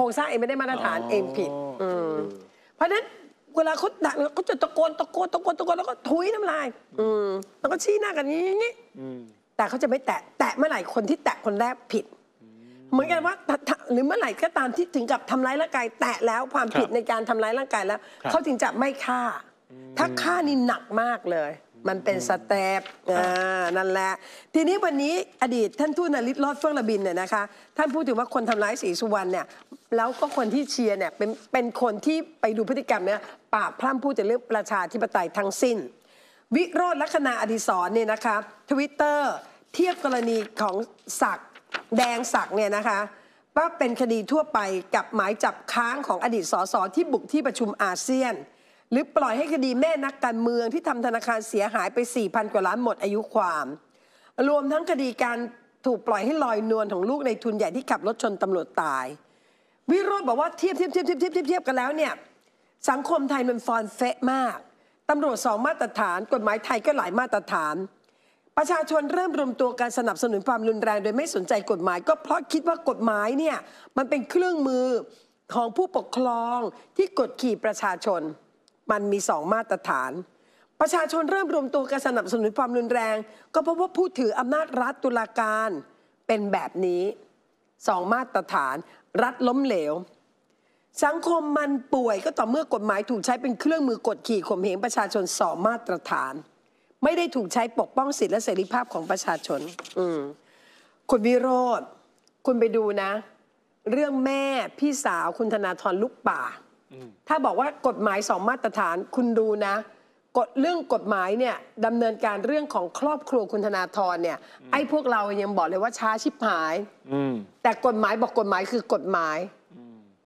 ครงสร้างเองไม่ได้มาตรฐานเองผิดอ๋ออมเพราะฉะนั้นเวลาเขาด่าเขาจะตะโกนตะโกนตะโกนตะโกนแล้วก็ทุยน้ำลาย อืมแล้วก็ชี้หน้ากันอย่างนี้ อืมแต่เขาจะไม่แตะ แตะเมื่อไหร่คนที่แตะคนแรกผิด เหมือนกันว่าถ้าถ้าหรือเมื่อไหร่ก็ตามที่ถึงกับทำร้ายร่างกาย แตะแล้วความผิดครับในการทำร้ายร่างกายแล้วครับเขาถึงจะไม่ฆ่า ถ้าฆ่านี่หนักมากเลย มันเป็นสเต็ปอ่านั่นแหละ ทีนี้วันนี้อดีตท่านทูตนริศโรจน์เฟื่องระบิลเนี่ยนะคะ ท่านพูดถึงว่าคนทำร้ายศรีสุวรรณเนี่ย แล้วก็คนที่เชียร์เนี่ยเป็นเป็นคนที่ไปดูพฤติกรรมเนี่ยปากพร่ำพูดแต่เรื่องประชาธิปไตยทั้งสิ้น วิโรจน์ลักขณาอดิศรเนี่ยนะคะทวิตเตอร์เทียบกรณีของศักดิ์แดงศักดิ์เนี่ยนะคะว่าเป็นคดีทั่วไปกับหมายจับค้างของอดีตสสที่บุกที่ประชุมอาเซียน หรือปล่อยให้คดีแม่นักการเมืองที่ทำธนาคารเสียหายไป 4,000 กว่าล้านหมดอายุความ รวมทั้งคดีการถูกปล่อยให้ลอยนวลของลูกในทุนใหญ่ที่ขับรถชนตำรวจตาย วิโรธบอกว่าเทียบเทียบเทียบเทียบเทียบเทียบเทียบกันแล้วเนี่ยสังคมไทยมันฟอนเฟะมากตำรวจสองมาตรฐาน กฎหมายไทยก็หลายมาตรฐาน ประชาชนเริ่มรวมตัวการสนับสนุนความรุนแรงโดยไม่สนใจกฎหมาย ก็เพราะคิดว่ากฎหมายเนี่ยมันเป็นเครื่องมือของผู้ปกครองที่กดขี่ประชาชน มันมีสองมาตรฐาน ประชาชนเริ่มรวมตัวกันสนับสนุนความรุนแรง ก็เพราะว่าผู้ถืออำนาจรัฐตุลาการเป็นแบบนี้สองมาตรฐาน รัฐล้มเหลว สังคมมันป่วยก็ต่อเมื่อกฎหมายถูกใช้เป็นเครื่องมือกดขี่ข่มเหงประชาชนสองมาตรฐาน ไม่ได้ถูกใช้ปกป้องสิทธิและเสรีภาพของประชาชน อืมคุณวิโรธคุณไปดูนะ เรื่องแม่พี่สาวคุณธนาธรลูกป่า ถ้าบอกว่ากฎหมายสองมาตรฐานคุณดูนะกฎเรื่องกฎหมายเนี่ยดำเนินการเรื่องของครอบครัวคุณธนาธรเนี่ย ไอ้พวกเรายังบอกเลยว่าช้าชิบหายอืมแต่กฎหมายบอกกฎหมายคือกฎหมาย